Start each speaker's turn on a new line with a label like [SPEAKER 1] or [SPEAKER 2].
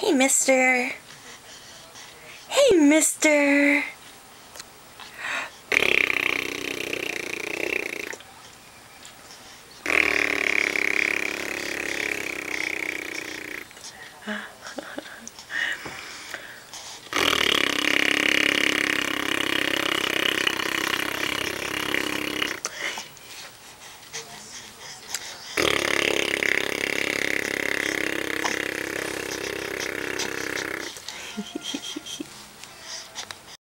[SPEAKER 1] Hey, mister. Hey, mister. ヒヒヒ。